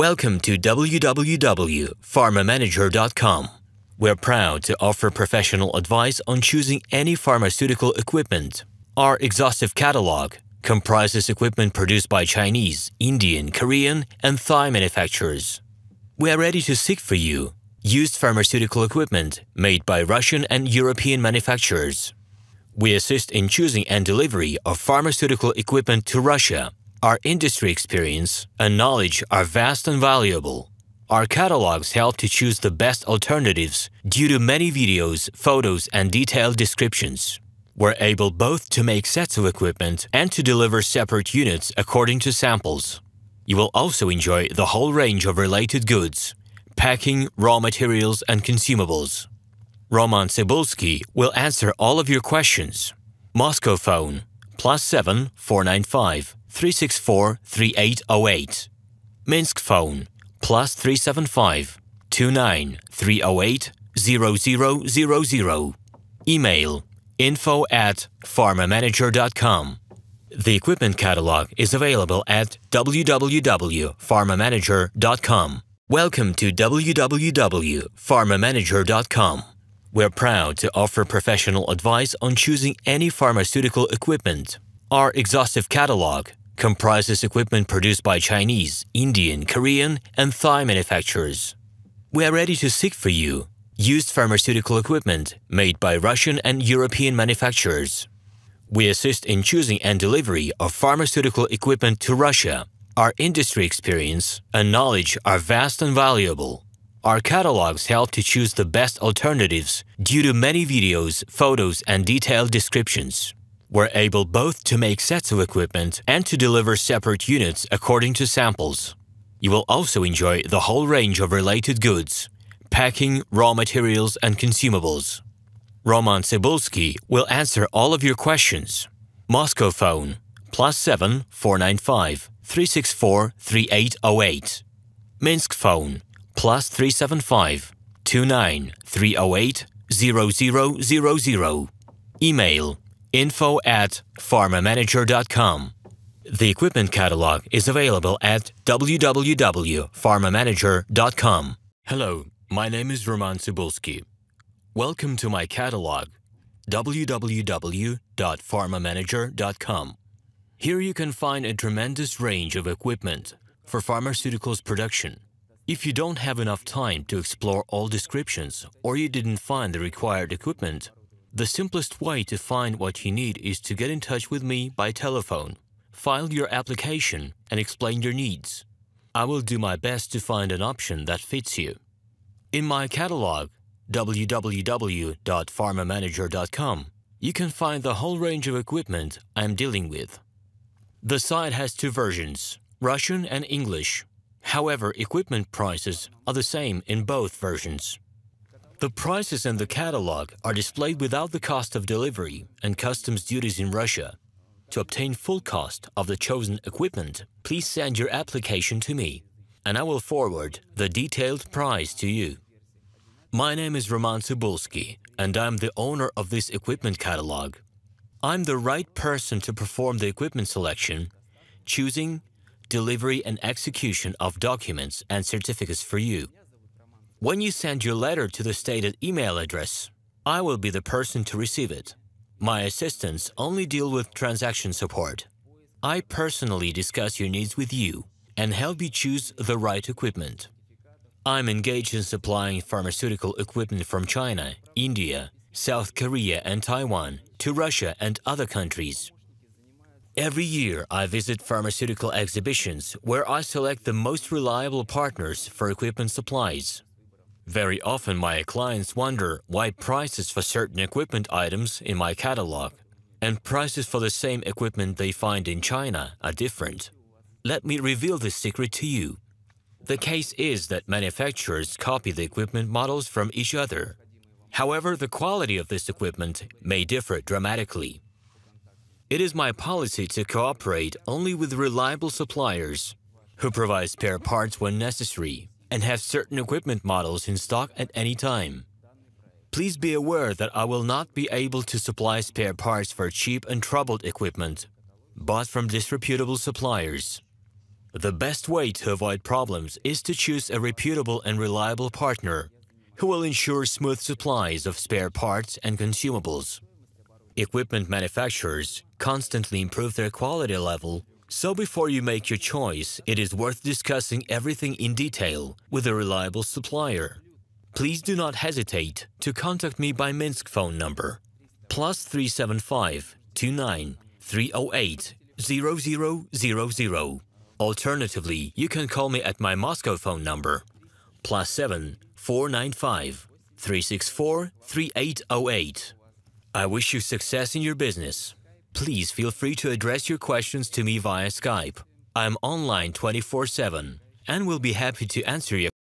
Welcome to www.pharmamanager.com. We're proud to offer professional advice on choosing any pharmaceutical equipment. Our exhaustive catalog comprises equipment produced by Chinese, Indian, Korean, and Thai manufacturers. We are ready to seek for you used pharmaceutical equipment made by Russian and European manufacturers. We assist in choosing and delivery of pharmaceutical equipment to Russia our industry experience and knowledge are vast and valuable. Our catalogs help to choose the best alternatives due to many videos, photos, and detailed descriptions. We're able both to make sets of equipment and to deliver separate units according to samples. You will also enjoy the whole range of related goods, packing, raw materials, and consumables. Roman Tsibulsky will answer all of your questions. Moscow phone plus 7 495 364 3808. Minsk phone plus 375 29 308 0000. Email info at pharmamanager.com. The equipment catalog is available at www.pharmamanager.com. Welcome to www.pharmamanager.com. We're proud to offer professional advice on choosing any pharmaceutical equipment. Our exhaustive catalog comprises equipment produced by Chinese, Indian, Korean, and Thai manufacturers. We are ready to seek for you used pharmaceutical equipment made by Russian and European manufacturers. We assist in choosing and delivery of pharmaceutical equipment to Russia. Our industry experience and knowledge are vast and valuable. Our catalogs help to choose the best alternatives due to many videos, photos, and detailed descriptions. We're able both to make sets of equipment and to deliver separate units according to samples. You will also enjoy the whole range of related goods, packing, raw materials, and consumables. Roman Tsibulsky will answer all of your questions. Moscow phone plus 7 495 364 3808. Minsk phone plus 375 29 308 0000. Email info at pharmamanager.com. The equipment catalog is available at www.pharmamanager.com. Hello, my name is Roman Tsibulsky. Welcome to my catalog, www.pharmamanager.com. Here you can find a tremendous range of equipment for pharmaceuticals production. If you don't have enough time to explore all descriptions or you didn't find the required equipment, the simplest way to find what you need is to get in touch with me by telephone. File your application and explain your needs. I will do my best to find an option that fits you. In my catalog, www.pharmamanager.com, you can find the whole range of equipment I'm dealing with. The site has two versions, Russian and English. However, equipment prices are the same in both versions. The prices in the catalog are displayed without the cost of delivery and customs duties in Russia. To obtain full cost of the chosen equipment, please send your application to me, and I will forward the detailed price to you. My name is Roman Tsibulsky, and I'm the owner of this equipment catalog. I'm the right person to perform the equipment selection, choosing, delivery and execution of documents and certificates for you. When you send your letter to the stated email address, I will be the person to receive it. My assistants only deal with transaction support. I personally discuss your needs with you and help you choose the right equipment. I'm engaged in supplying pharmaceutical equipment from China, India, South Korea and Taiwan to Russia and other countries. Every year, I visit pharmaceutical exhibitions where I select the most reliable partners for equipment supplies. Very often my clients wonder why prices for certain equipment items in my catalog and prices for the same equipment they find in China are different. Let me reveal this secret to you. The case is that manufacturers copy the equipment models from each other. However, the quality of this equipment may differ dramatically. It is my policy to cooperate only with reliable suppliers who provide spare parts when necessary and have certain equipment models in stock at any time. Please be aware that I will not be able to supply spare parts for cheap and troubled equipment, bought from disreputable suppliers. The best way to avoid problems is to choose a reputable and reliable partner who will ensure smooth supplies of spare parts and consumables. Equipment manufacturers constantly improve their quality level, so before you make your choice, it is worth discussing everything in detail with a reliable supplier. Please do not hesitate to contact me by Minsk phone number plus 375 29 308 0000. Alternatively, you can call me at my Moscow phone number plus 7 495 364 3808. I wish you success in your business. Please feel free to address your questions to me via Skype. I'm online 24 7 and will be happy to answer your